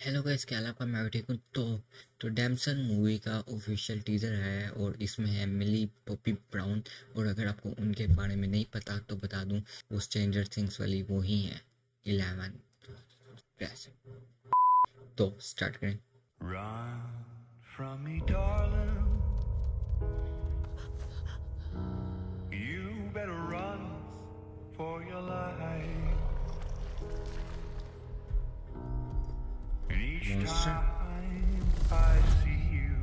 Hello guys क्या आपका? मैं ठीक हूँ। तो तो डैमसन मूवी का ऑफिशियल टीजर है और इसमें है मिली पॉपी ब्राउन और अगर आपको उनके बारे में नहीं पता तो बता दूँ वो स्ट्रेंजर थिंग्स वाली वो ही है इलेवन तो स्टार्ट करें। Run from me, darling. yes, sir. I see you,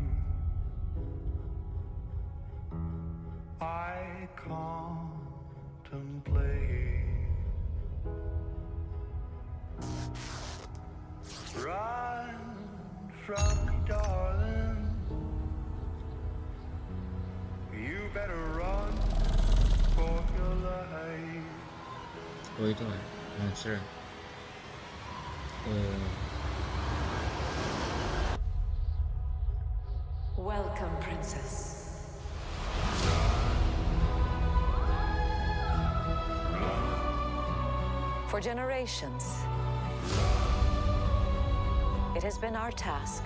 I contemplate Run from me, darling. You better run for your life. What are you doing? Uh, Welcome, Princess. For generations, it has been our task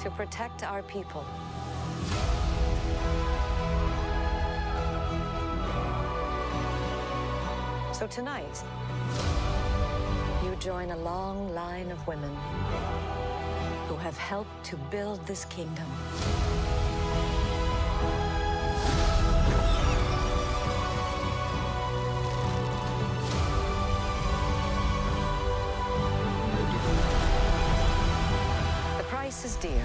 to protect our people. So tonight, you join a long line of women who have helped to build this kingdom. The price is dear.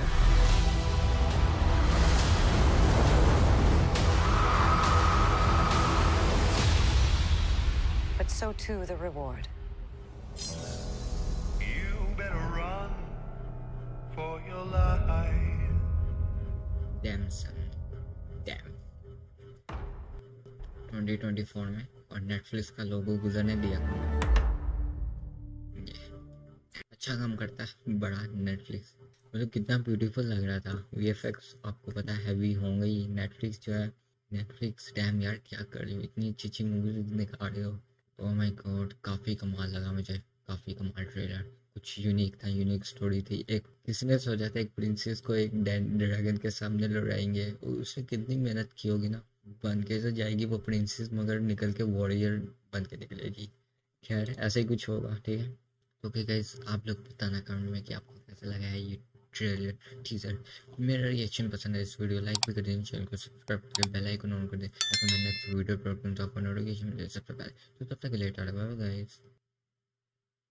But so too the reward. Your life. Damsel dam 2024 में और Netflix का लोगो गुजरने दिया अच्छा काम करता है, बड़ा नेटफ्लिक्स मतलब कितना ब्यूटीफुल लग रहा था। वीएफएक्स आपको पता हैवी होंगे ही। नेटफ्लिक्स जो है नेटफ्लिक्स डैम यार, क्या कर रही हो? इतनी अच्छी अच्छी मूवीज़ निकाल रहे हो। ओ माय गॉड काफ़ी कमाल लगा मुझे। काफ़ी कमाल ट्रेलर कुछ यूनिक था यूनिक स्टोरी थी। एक किसी ने सोचा था एक प्रिंसेस को एक ड्रैगन के सामने लड़ाएँगे उसने कितनी मेहनत की होगी ना। बन के तो जाएगी वो प्रिंसेस मगर निकल के वॉरियर बन के निकलेगी। खैर, ऐसा ही कुछ होगा, ठीक है? तो ओके गाइस आप लोग बताना कमेंट में कि आपको कैसा लगा है ये ट्रेलर टीजर मेरा रिएक्शन पसंद है इस वीडियो लाइक भी कर दें चैनल को सब्सक्राइब करके बेल आइकन ऑन कर दें, ताकि मैं नेक्स्ट वीडियो पर आपको नोटिफिकेशन मिले। सबसे पहले तो तब तक के लिए टाटा बाय गाइस